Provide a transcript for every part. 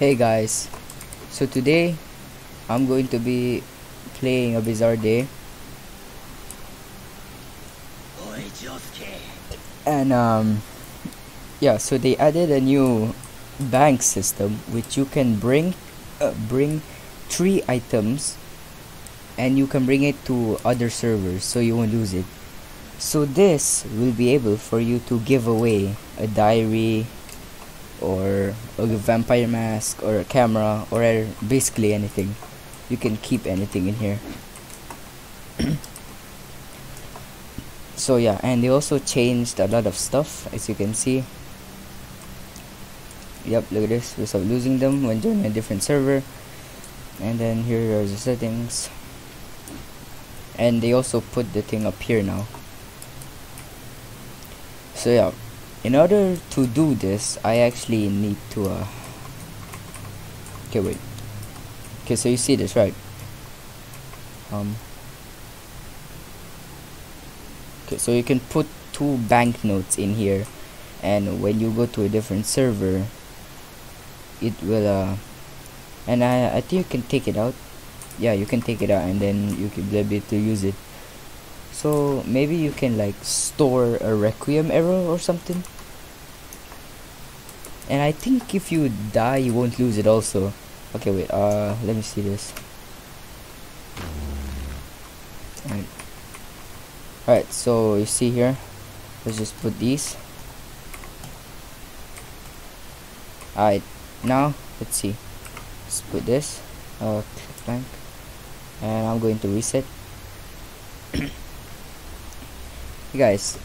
Hey guys, so today I'm going to be playing a bizarre day. And um yeah so they added a new bank system which you can bring uh, bring three items and you can bring it to other servers so you won't lose it. So this will be able for you to give away a diary or a vampire mask or a camera or basically anything. You can keep anything in here. So yeah and they also changed a lot of stuff as you can see. Yep look at this. Stop losing them when joining a different server. And then here are the settings. And they also put the thing up here now. So yeah in order to do this I actually need to uh okay wait. Okay so you see this right? Um okay so you can put two banknotes in here and when you go to a different server it will uh and I, I think you can take it out. Yeah you can take it out and then you can be able to use it so maybe you can like store a requiem arrow or something? And I think if you die you won't lose it also. Okay wait uh let me see this. Alright. Alright so you see here? Let's just put these. Alright now let's see. Let's put this. Uh blank. And I'm going to reset guys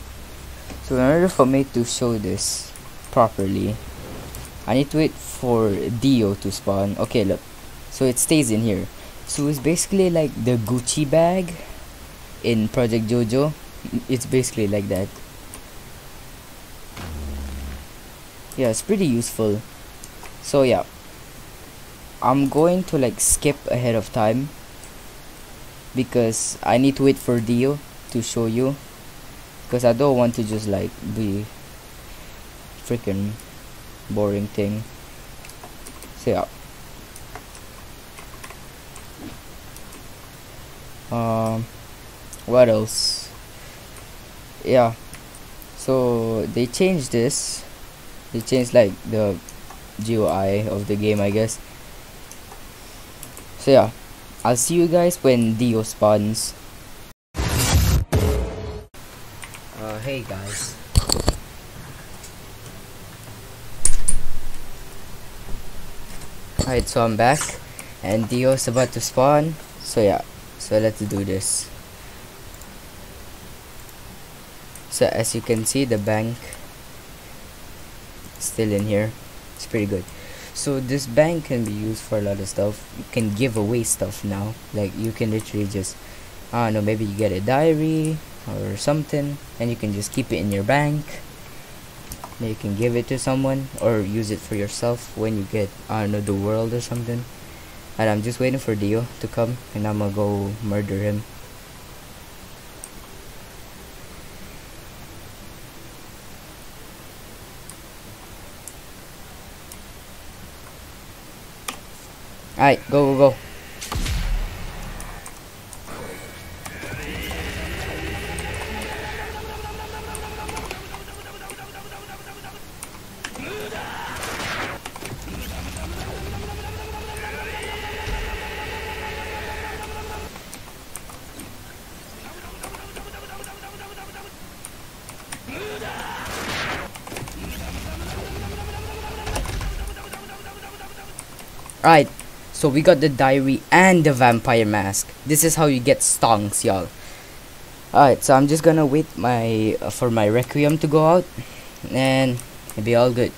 so in order for me to show this properly I need to wait for Dio to spawn. Okay look. So it stays in here. So it's basically like the Gucci bag in Project Jojo. It's basically like that. Yeah it's pretty useful. So yeah. I'm going to like skip ahead of time because I need to wait for Dio to show you because I don't want to just like be freaking boring thing. So yeah. Um what else? Yeah. So they changed this. They changed like the GUI of the game I guess. So yeah. I'll see you guys when Dio spawns hey guys Alright, so I'm back and Dio's about to spawn. So yeah, so let's do this. So as you can see, the bank still in here. It's pretty good. So this bank can be used for a lot of stuff. You can give away stuff now. Like you can literally just, I don't know, maybe you get a diary or something, and you can just keep it in your bank. You can give it to someone or use it for yourself when you get I don't know the world or something. And I'm just waiting for Dio to come and I'm gonna go murder him. Alright, go, go, go. Alright, so we got the diary and the vampire mask. This is how you get stonks, y'all. Alright, so I'm just gonna wait my uh, for my requiem to go out, and it'll be all good.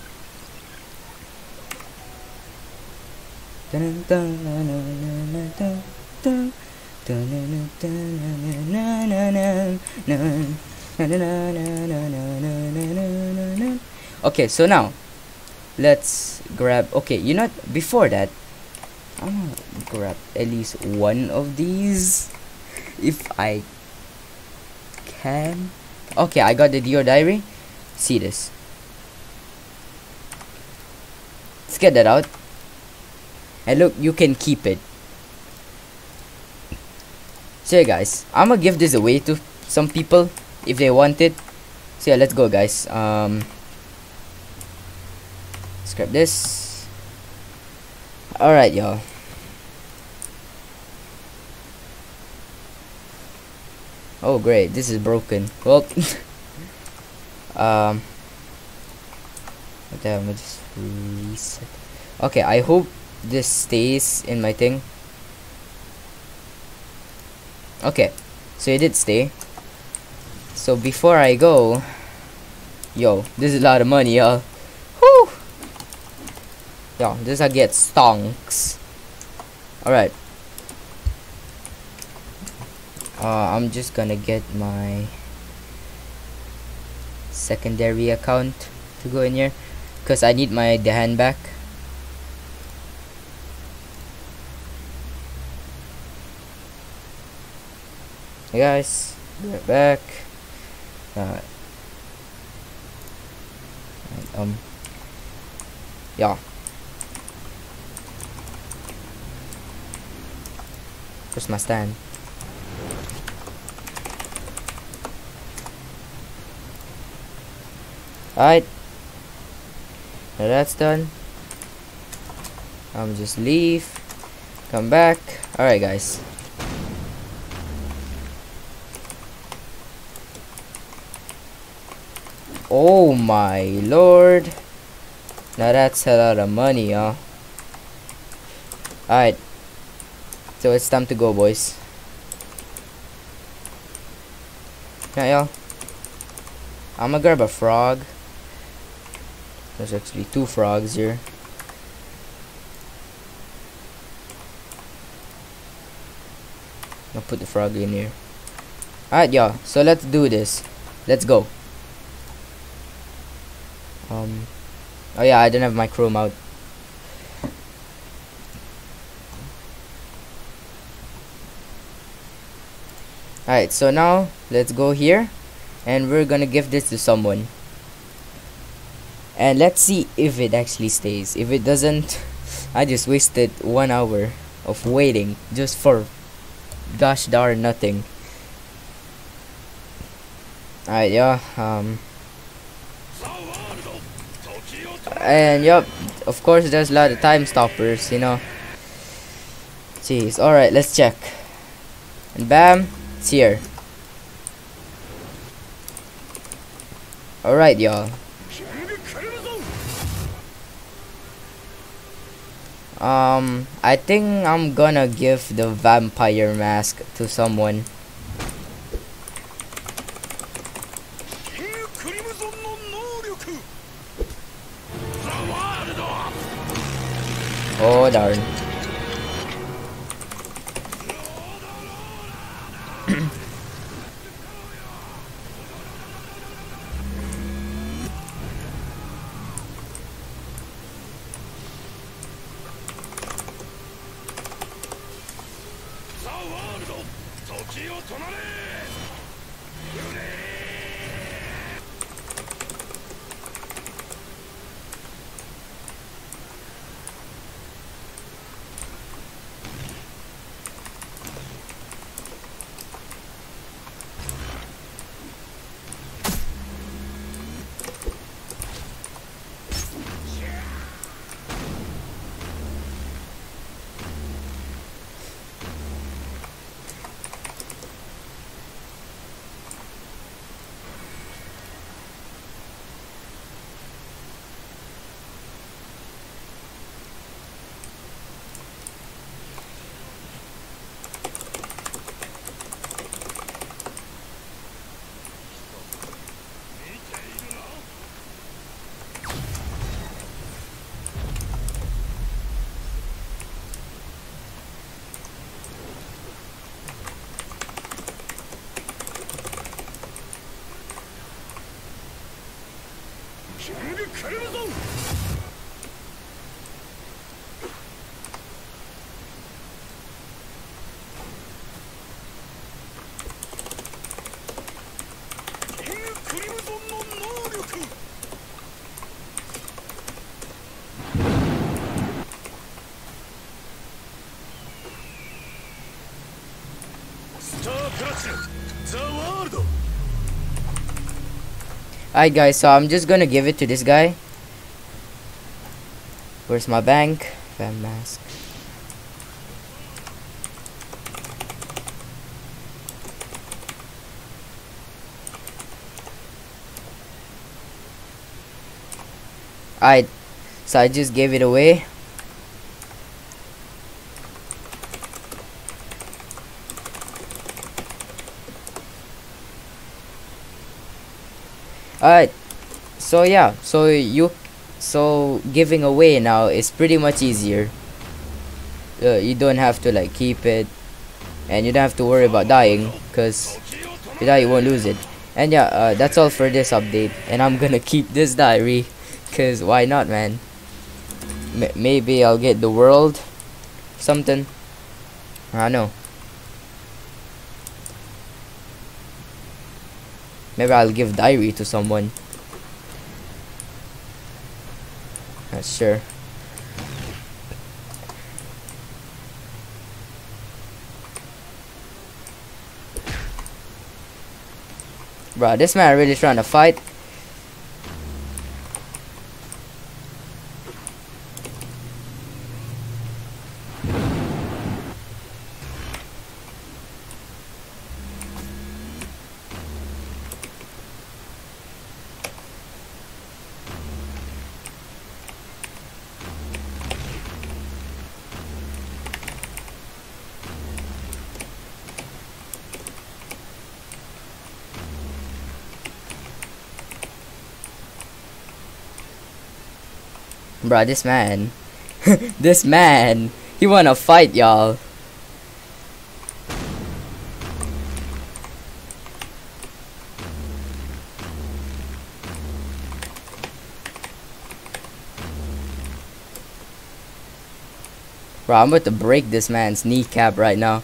Okay, so now let's grab okay you know before that I'm gonna grab at least one of these if I can. Okay I got the Dio diary. See this. Let's get that out. And look you can keep it. So yeah guys i'm gonna give this away to some people if they want it. So yeah let's go guys. Um scrap this. Alright y'all. Oh great. This is broken. Well um okay, I'm gonna just reset. Okay I hope this stays in my thing. Okay so it did stay. So before I go yo this is a lot of money y'all. Yo this I get stonks. Alright. Uh, I'm just gonna get my secondary account to go in here because I need my Dahan back. Hey guys back. Uh, um yeah where's my stand Alright. Now that's done. I'm just leave. Come back. Alright guys. Oh my lord. Now that's a lot of money, huh? Alright. So it's time to go, boys. Yeah, y'all. I'm gonna grab a frog. There's actually two frogs here. I'll put the frog in here. Alright, y'all. So let's do this. Let's go. Um. Oh yeah, I don't have my chrome out. Alright, so now let's go here. And we're gonna give this to someone. And let's see if it actually stays. If it doesn't I just wasted one hour of waiting just for gosh darn nothing. Alright yeah um and yep of course there's a lot of time stoppers you know. Jeez alright let's check. And bam it's here alright y'all Um, I think I'm gonna give the vampire mask to someone. Oh darn. ぞ時を止まれ。Alright guys, so I'm just gonna give it to this guy. Where's my bank? Fan mask. Alright, so I just gave it away. Alright, so yeah, so you, so giving away now is pretty much easier. Uh, you don't have to like keep it, and you don't have to worry about dying, cause if you die you won't lose it. And yeah, uh, that's all for this update, and I'm gonna keep this diary, cause why not, man? M maybe I'll get the world, something. I know. Maybe I'll give diary to someone. Not sure. Bro, this man really trying to fight. Bro, this man. this man. He wanna fight, y'all. Bro, I'm about to break this man's kneecap right now.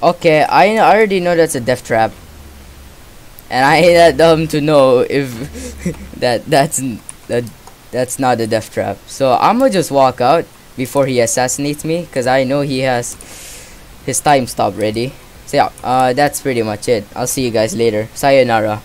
Okay, I already know that's a death trap. And I ain't that dumb to know if that that's that that's not a death trap. So I'm gonna just walk out before he assassinates me because I know he has his time stop ready. So yeah, uh, that's pretty much it. I'll see you guys later. Sayonara.